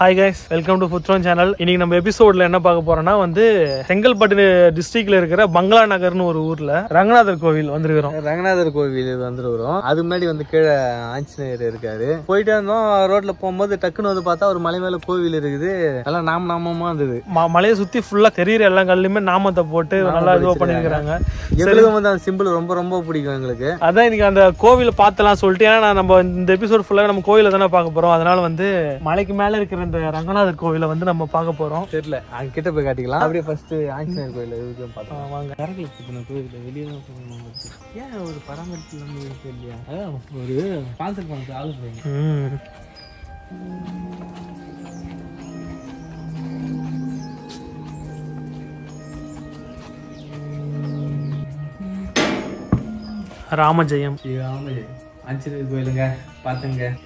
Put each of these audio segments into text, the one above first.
Hi guys welcome to புத்ரோன் channel இன்னைக்கு நம்ம எபிசோட்ல என்ன பார்க்க போறோம்னா வந்து செங்கல்பட்டு டிஸ்ட்ரிக்ட்ல இருக்கிற பங்களா நகர்னு ஒரு ஊர்ல ரங்கநாதர் கோவில் வந்திருக்கிறோம். ரங்கநாதர் கோவில் வந்துருக்கிறோம். அது முன்னாடி வந்து கீழே ஆஞ்சநேயர் இருக்காரு. போயிட்டே இருந்தோம் ரோட்ல போகும்போது டக்குன்னு வந்து பார்த்தா ஒரு மலை மேல கோவில் இருக்குது. எல்லாம் நாம நாமமா இருந்தது. மலையை சுத்தி ஃபுல்லா தெரியுற எல்லா கல்லுமே நாமத்தை போட்டு நல்லா இதுவா பண்ணிருக்காங்க எங்களுக்கும் வந்து அந்த சிம்பிள் ரொம்ப ரொம்ப பிடிக்கும் எங்களுக்கு? அதான் இன்னைக்கு அந்த கோவிலை பார்த்தலாம் சொல்லிட்டு ஏன்னா நான் நம்ம இந்த எபிசோட் ஃபுல்லாக நம்ம கோவில தானே பார்க்க போறோம். அதனால வந்து மலைக்கு மேல இருக்கிற இந்த ரங்கநாதர் கோவிலை வந்து நம்ம பார்க்க போறோம். தெரியல. அங்க கிட்ட போய் காட்டிக்கலாம். அப்படியே ஃபர்ஸ்ட் ஆஞ்சநேயர் கோயில் இதுக்கு ஆ, பார்த்தோம் வாங்க. கரகல் சுத்தின கோவில் வெளியே ஏன் ஒரு பராமரிப்பு இல்லாம இருக்கு இல்லையா? ஒரு ஸ்பான்சர் பண்ண ஆளு ம். ராமஜெயம். ஆஞ்சநேயர் கோயிலுங்க பாத்துங்க.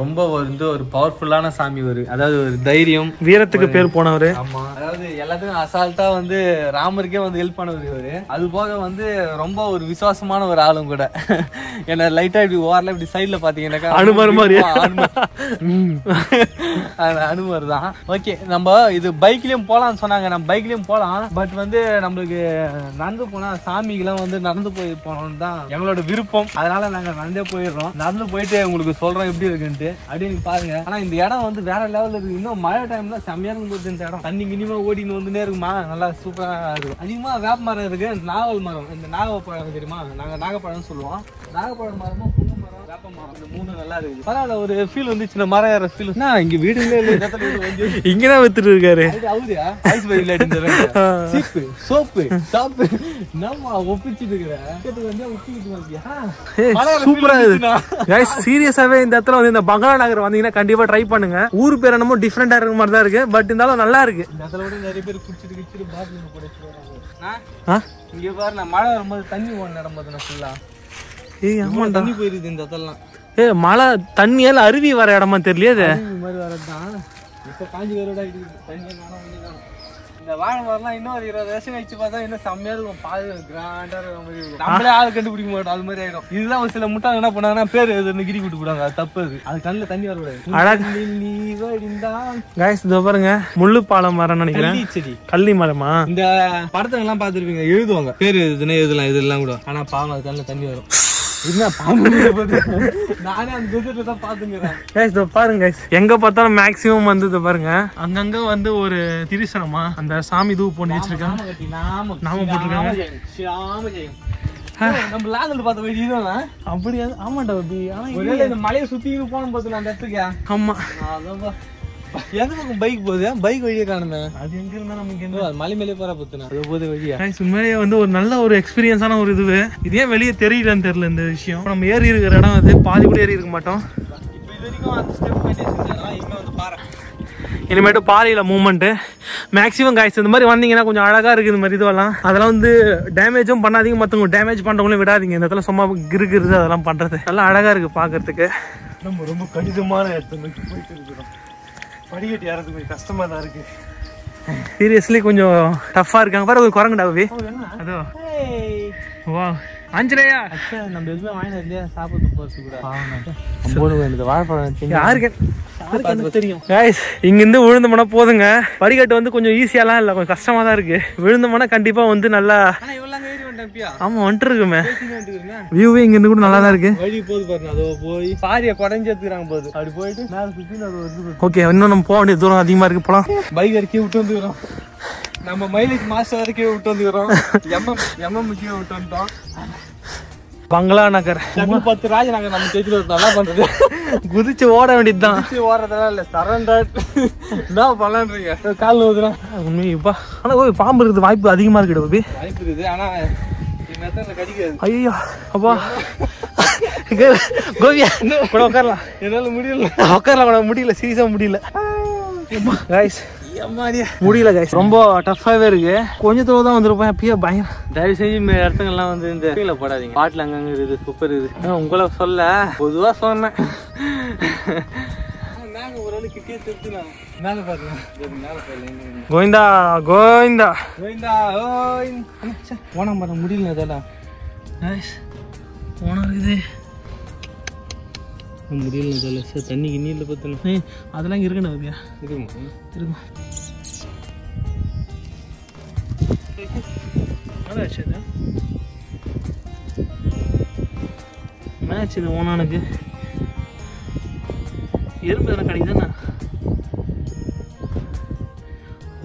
ரொம்ப வந்து ஒரு பவர்ஃபுல்லான சாமி ஒரு அதாவது ஒரு தைரியம் வீரத்துக்கு பேர் போனவரு. ஆமா. அதாவது எல்லாத்துக்கும் அசால்ட்டா வந்து ராமருக்கே வந்து ஹெல்ப் பண்ணவர் இவரு. அது போக வந்து ரொம்ப ஒரு விசுவாசமான ஒரு ஆளும் கூட. என்ன லைட்டா இப்படி ஓரல இப்படி சைடுல பாத்தீங்கன்னாக்கா அனுமார் மாதிரி. அனுமார். தான். ஓகே நம்ம இது பைக்லயும் போலாம்னு சொன்னாங்க. நம்ம பைக்லயும் போலாம். பட் வந்து நம்மளுக்கு நடந்து போனா சாமிக்கெல்லாம் வந்து நடந்து போய் போனோம்னு தான் எங்களோட விருப்பம். அதனால நாங்க நடந்தே போயிடுறோம். நடந்து போயிட்டு உங்களுக்கு சொல்றோம் எப்படி இருக்குன்ட்டு. அப்படின்னு பாருங்க. ஆனா இந்த இடம் வந்து வேற லெவல்ல இருக்கு. இன்னும் மழை டைம்ல செம்மையா இருந்து போது இந்த இடம். தண்ணி மினிமா ஓடின்னு வந்துனே இருக்குமா? நல்லா சூப்பரா இருக்கும். அதிகமா வேப்ப மரம் இருக்கு. நாவல் மரம். இந்த நாகப்பழம் தெரியுமா? நாங்க நாகப்பழம் சொல்லுவோம். நாகப்பழம் மரமும் பரவாயில்ல ஒரு ஃபீல் வந்துச்சு மரம் ஏற ஃபீல் இங்க வீடு இங்கதான் வித்துட்டு இருக்காரு? ஐஸ். சீப்பு, சோப்பு, சாப்பு. ஒப்பிச்சிட்டு இருக்கிற? சூப்பரா இருக்கு சீரியஸாவே இந்த இடத்துல வந்து இந்த பங்களா நகர் வந்தீங்கன்னா கண்டிப்பா ட்ரை பண்ணுங்க ஊர் பேர் என்னமோ டிஃப்ரெண்டா இருக்க மாதிரி தான் இருக்கு பட் இருந்தாலும் நல்லா இருக்கு இந்த இடத்துல கூட நிறைய பேர் குடிச்சிட்டு கிடிச்சிட்டு bathroom போட வச்சிருக்காங்க. நான் ஆ? இங்க பாரு நான் மழை வரும்போது தண்ணி பார்த்தேன் full ஆ. ஏய் ஆமாண்டா. தண்ணி போயிருது இந்த இடத்துலலாம். ஏ மழை தண்ணியால அருவி வர இடமா தெரியலையே இந்த மாதிரி வரதுதான். இப்ப காஞ்சி ஒண்ணும் காணோம். இந்த வாழை மரம்லாம் இன்னும் ஒரு இருபது வருஷம் கழிச்சு பார்த்தா இன்னும் செம்மையா இருக்கும். பாது கிராண்டா இருக்கிற மாதிரி இருக்கும். நம்மளே ஆள் கண்டுபிடிக்க மாட்டோம். அது மாதிரி ஆயிடும். இதுதான் ஒரு சில முட்டாங்க என்ன பண்ணாங்கன்னா பேர் எதுன்னு கிரி விட்டு போடுவாங்க. அது தப்பு அது. அது கண்ணுல தண்ணி வரக்கூடாது அழகு. நீ வடிந்தான் இதோ பாருங்க. முள்ளு பாலம் மரம் நினைக்கிறேன் செடி. கள்ளி மரமா? இந்த படத்துல எல்லாம் பாத்துருப்பீங்க எழுதுவாங்க. பேர் எதுன்னு எழுதலாம் இதெல்லாம் கூட. ஆனா பாவம் அது கண்ணுல தண்ணி வரும். என்ன நானே அந்த விசிட்ல தான் பாத்துங்கிறேன். கைஸ் இதோ பாருங்க guys. எங்க பார்த்தாலும் மேக்ஸிமம் வந்து இதோ பாருங்க. அங்கங்க வந்து ஒரு திரிசனமா அந்த சாமி தூவு பண்ணி வச்சிருக்காங்க. நாம நாம போட்டிருக்காங்க. நம்ம லாங்கில் பார்த்த வழி இதுதான்? அப்படியா? ஆமாண்டா ஆனா இந்த மலையை சுத்தி போகணும் பார்த்தல அந்த இடத்துக்கு. ஆமா. அதான் எந்த பக்கம் பைக் போகுது? பைக் வழியே காணுமே? அது எங்க இருந்தா நமக்கு அது மலை மேலே போற பத்துனா. அது போகுது வழியா. உண்மையிலேயே வந்து ஒரு நல்ல ஒரு எக்ஸ்பீரியன்ஸான ஒரு இது. இது ஏன் வெளியே தெரியலன்னு தெரியல இந்த விஷயம்? நம்ம ஏறி இருக்கிற இடம் அது பாதி கூட ஏறி இருக்க மாட்டோம். இனிமேட்டு பாறையில் மூவ்மெண்ட்டு மேக்ஸிமம் காய்ஸ் இந்த மாதிரி வந்தீங்கன்னா கொஞ்சம் அழகாக இருக்குது இந்த மாதிரி இதுவெல்லாம். அதெல்லாம் வந்து டேமேஜும் பண்ணாதீங்க. மற்றவங்க டேமேஜ் பண்ணுறவங்களும் விடாதீங்க. இந்த இடத்துல சும்மா கிருகிறது அதெல்லாம் பண்ணுறது நல்லா அழகாக இருக்குது பார்க்கறதுக்கு நம்ம ரொம்ப கடினமான இடத்த நோக்கி போயிட்டு இருக்கிறோம். படிக்கட்டு ஏறது கொஞ்சம் கஷ்டமா தான் இருக்கு. சீரியஸ்லி கொஞ்சம் டஃப்பாக இருக்காங்க. பாரு ஒரு குரங்குடா பாபி அதோ. வா ஆஞ்சநேயா. நம்ம எதுவுமே வாங்கினது இல்லையா? சாப்பிட்டு போறது கூட. இந்த வாழைப்பழம். யாருக்கு தெரியும்? இங்கிருந்து விழுந்தோம்னா போதுங்க. படிக்கட்டு வந்து கொஞ்சம் ஈஸியாலாம் இல்லை கொஞ்சம் கஷ்டமா தான் இருக்கு. விழுந்தோம்னா கண்டிப்பா வந்து நல்லா ஆமா வந்துட்டு இருக்குமே வியூவே இங்க இருந்து கூட நல்லா தான் இருக்கு வழி போகுது பாருங்க அதோ போய் பாரிய குறைஞ்சு எடுத்துக்கிறாங்க போகுது அப்படி போயிட்டு மேல சுத்தி அது வந்து ஓகே இன்னும் நம்ம போக வேண்டிய தூரம் அதிகமா இருக்கு போலாம் பைக் வரைக்கும் விட்டு வந்துக்கிறோம் நம்ம மைலேஜ் மாஸ்டர் வரைக்கும் விட்டு வந்துக்கிறோம் எம்எம் எம்எம் கீழே விட்டு வந்துட்டோம் பங்களா நகர். பத்து ராஜ நாங்க நம்ம தேய்ச்சி நல்லா பண்றது. குதிச்சு ஓட வேண்டியதுதான். ஓடுறதெல்லாம் இல்ல சரண்டர் என்ன பண்ணலான்றீங்க கால் ஊதுறோம் உண்மைப்பா ஆனா ஓய் பாம்பு இருக்குது வாய்ப்பு அதிகமா இருக்கு பாபி வாய்ப்பு இருக்குது ஆனா ஐயோ அப்பா. கோ- கோபியா கூட உட்காரலாம் என்னால முடியல. உட்காரலாம் கூட முடியல சீரியஸா முடியல. முடியல கைஸ் ரொம்ப டஃப்பாவே இருக்கு. கொஞ்ச தூரம் தான் வந்திருப்பேன். அப்பயே பயங்கர தயவு செஞ்சு இந்த இடத்துங்கெல்லாம் வந்து இந்த கீழே போடாதீங்க. பாட்டில் அங்கங்க இருக்குது சூப்பர் ஆ, உங்களை சொல்ல பொதுவா சொன்னேன். கோவிந்தா கோவிந்தா. கோவிந்தா ஓய். ஓனம் பண்ண முடியல அதெல்லாம் போனா இருக்குது. முடியல சார் தண்ணி கிண்ணியில் பார்த்தணும் ஏய், அதெல்லாம் இங்க இருக்குண்ணா பாபியா இருக்குமா இருக்கும் ஆச்சு ஆச்சு இது ஓனானுக்கு எறும்பு எதனா கிடைக்குதாண்ணா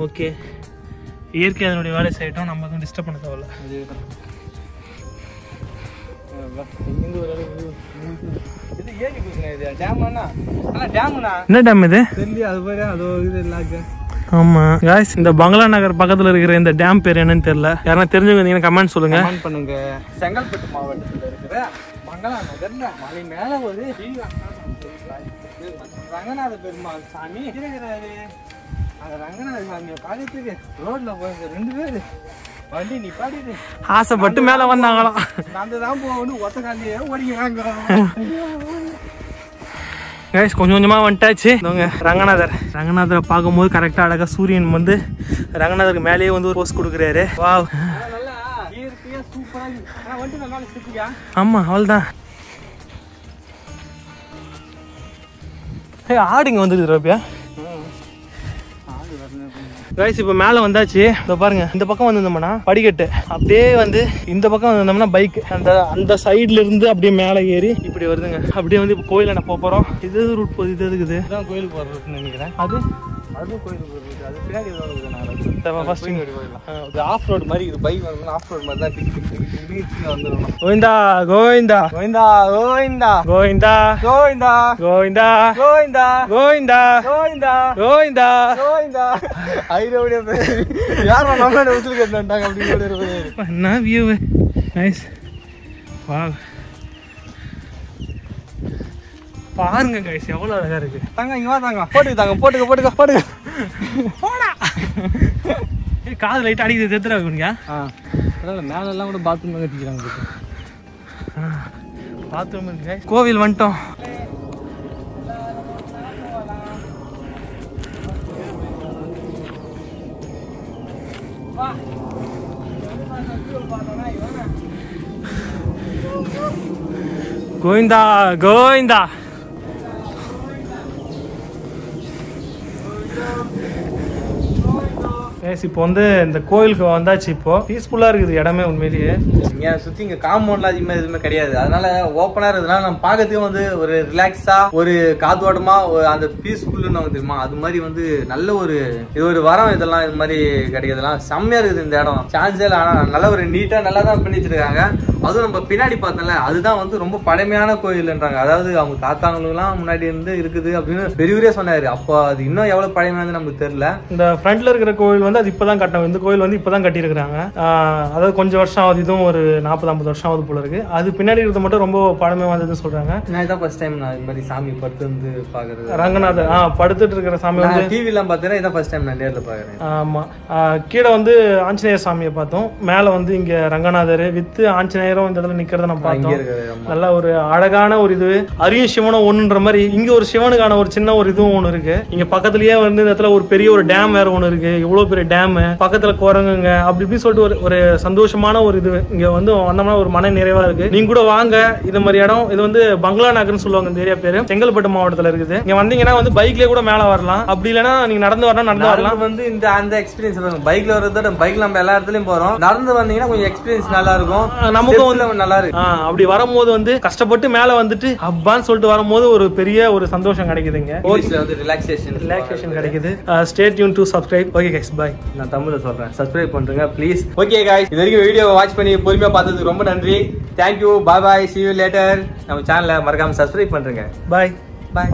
ஓகே. இயற்கை அதனுடைய வேலை செய்யட்டும். நம்ம எதுவும் டிஸ்டர்ப் பண்ண தேவையில்ல. என்ன டேம் இது? ஆமா. காய்ஸ் இந்த பங்களா நகர் பக்கத்துல இருக்கிற இந்த டேம் பேர் என்னன்னு தெரியல. யாரா இருந்தீங்கன்னா கமெண்ட் சொல்லுங்க. கமெண்ட் பண்ணுங்க. செங்கல்பட்டு மாவட்டத்தில் இருக்கிற மங்களா நகர்ல மலை மேல ஒரு ரங்கநாத பெருமாள் சாமி இருக்கிறாரு. அந்த ரங்கநாத சாமியை பார்க்கறதுக்கு ரோட்ல போயிருக்க ரெண்டு பேரு. வண்டி நிப்பாடிட்டு ஆசைப்பட்டு மேல வந்தாங்களாம். தான் போகணும். ஒத்த காலையே ஓடிக்கிறாங்க. கைஸ் கொஞ்சம் கொஞ்சமா வந்துட்டாச்சு. ரங்கநாதர். ரங்கநாதரை பார்க்கும்போது கரெக்டா அழகா சூரியன் வந்து ரங்கநாதருக்கு மேலேயே வந்து ஒரு போஸ்ட் கொடுக்குறாரு. வாவ் நல்லா இயற்கையா சூப்பரா இருக்கு. ஆனா கைஸ் இப்போ மேலே வந்தாச்சு. இதோ பாருங்க இந்த பக்கம் வந்திருந்தோம்னா படிக்கட்டு. அப்படியே வந்து இந்த பக்கம் வந்திருந்தோம்னா பைக் அந்த அந்த சைடுல இருந்து அப்படியே மேலே ஏறி இப்படி வருதுங்க. அப்படியே வந்து இப்போ கோயில நான் போக போறோம். இது ரூட் போகுது? இது எதுக்குது இதுதான் கோயில் போடுறதுன்னு நினைக்கிறேன். அது? அதுவும் கோயில் போடுறது அது பின்னாடி இருக்குது நான் ஃபர்ஸ்ட் இது. ஆஃப் ரோடு மாதிரி இது பைக் வந்து ஆஃப் ரோடு மாதிரி தான் டிக் டிக் வந்துடும் கோவிந்தா கோவிந்தா. கோவிந்தா கோவிந்தா. கோவிந்தா. கோவிந்தா. கோவிந்தா. கோவிந்தா. கோவிந்தா. கோவிந்தா. கோவிந்தா. கோவிந்தா. ஐரோடைய யார் நம்மளோட அப்படின்னு என்ன வியூ நைஸ் வா பாருங்க கைஸ் எவ்வளவு அழகா இருக்கு. தாங்க இங்க வா தாங்க. போட்டுக்க தாங்க போட்டுக்க போட்டுக்க போட்டுக்க. போடா. ஏய், காது லைட் அடிக்குது தெத்துறா இவனுங்க ஆ. பரவாயில்ல மேல எல்லாம் கூட பாத்ரூம் கட்டிக்கிறாங்க பாத்ரூம் இருக்கு. கோவில் வந்துட்டோம். கோவிந்தா கோவிந்தா. கைஸ் இப்போ வந்து இந்த கோயிலுக்கு வந்தாச்சு இப்போ. பீஸ்ஃபுல்லா இருக்குது இடமே உண்மையிலேயே. இங்க சுத்தி இங்க காம்பவுண்ட்ல அதிகமா எதுவுமே கிடையாது. அதனால ஓப்பனா இருக்கிறதுனால நம்ம பார்க்கறதுக்கு வந்து ஒரு ரிலாக்ஸா ஒரு காத்தோட்டமா ஒரு அந்த பீஸ்ஃபுல்னு நமக்கு தெரியுமா? அது மாதிரி வந்து நல்ல ஒரு இது ஒரு வரம் இதெல்லாம் இது மாதிரி கிடைக்கிறதுலாம் செம்மையா இருக்குது இந்த இடம். சான்ஸே இல்லை ஆனால் நல்ல ஒரு நீட்டா நல்லா தான் பண்ணி வச்சிருக்காங்க அதுவும் நம்ம பின்னாடி பார்த்தோம்ல அதுதான் வந்து ரொம்ப பழமையான கோயில்ன்றாங்க. அதாவது அவங்க தாத்தாங்களுக்குலாம் முன்னாடி இருந்து இருக்குது அப்படின்னு பெரியவரே சொன்னாரு. அப்போ அது இன்னும் எவ்வளவு பழமையானது நமக்கு தெரியல. இந்த ஃப்ரண்ட்ல இருக்கிற கோவில் வந்து அது இப்பதான் கட்டணும். இந்த கோயில் வந்து இப்பதான் கட்டியிருக்கிறாங்க. அதாவது கொஞ்சம் வருஷம் ஆகுது. இதுவும் ஒரு நாற்பது ஐம்பது வருஷம் ஆகுது போல இருக்கு. அது பின்னாடி இருக்கிறது மட்டும் ரொம்ப பழமை வந்ததுன்னு சொல்றாங்க. நான் இதான் ஃபர்ஸ்ட் டைம் நான் இது மாதிரி சாமி படுத்து வந்து பாக்குறது. ரங்கநாதர் ஆ படுத்துட்டு இருக்கிற சாமி வந்து நான் டிவி எல்லாம் பார்த்தேன்னா இதான் ஃபர்ஸ்ட் டைம் நான் நேர்ல பாக்குறேன். ஆமா. கீழே வந்து ஆஞ்சநேயர் சாமியை பார்த்தோம். மேல வந்து இங்க ரங்கநாதர் வித்து ஆஞ்சநேயரும் இந்த இடத்துல நிக்கிறத நம்ம பார்த்தோம். நல்ல ஒரு அழகான ஒரு இது. அரியும் சிவனும் ஒண்ணுன்ற மாதிரி இங்க ஒரு சிவனுக்கான ஒரு சின்ன ஒரு இதுவும் ஒண்ணு இருக்கு. இங்க பக்கத்துலயே வந்து இந்த இடத்துல ஒரு பெரிய ஒரு டேம் வேற ஒண்ணு இருக்கு. இவ்வளவு பெரிய டேம் பக்கத்துல குரங்குங்க. அப்படி இப்படி சொல்லிட்டு ஒரு ஒரு சந்தோஷமான ஒரு இது. இங்க வந்து வந்தோம்னா ஒரு மன நிறைவா இருக்கு. நீங்க கூட வாங்க. இது மாதிரி இடம். இது வந்து பங்களா நகர்னு சொல்லுவாங்க இந்த ஏரியா பேரு. செங்கல்பட்டு மாவட்டத்துல இருக்குது. இங்க வந்தீங்கன்னா வந்து பைக்லயே கூட மேல வரலாம். அப்படி இல்லைன்னா நீங்க நடந்து வரணும் நடந்து வரலாம். வந்து இந்த அந்த எக்ஸ்பீரியன்ஸ் பைக்ல வர்றதோட பைக்ல நம்ம எல்லா இடத்துலயும் போறோம். நடந்து வந்தீங்கன்னா கொஞ்சம் எக்ஸ்பீரியன்ஸ் நல்லா இருக்கும். ஆ, நமக்கும் வந்து நல்லா இருக்கு அப்படி வரும்போது வந்து கஷ்டப்பட்டு மேல வந்துட்டு அப்பான்னு சொல்லிட்டு வரும்போது ஒரு பெரிய ஒரு சந்தோஷம் கிடைக்குதுங்க. ரிலாக்ஸேஷன் ரிலாக்ஸேஷன் கிடைக்குது. Stay tune to subscribe okay guys bye நான் தமிழ்ல சொல்றேன். சப்ஸ்கிரைப் பண்றேங்க ப்ளீஸ் ஓகே guys இது வரைக்கும் வீடியோ வாட்ச் பண்ணி பொறுமையா பார்த்ததுக்கு ரொம்ப நன்றி. Thank you bye bye see you later நம்ம சேனலை மறக்காம சப்ஸ்கிரைப் பண்றேங்க. பாய் பாய்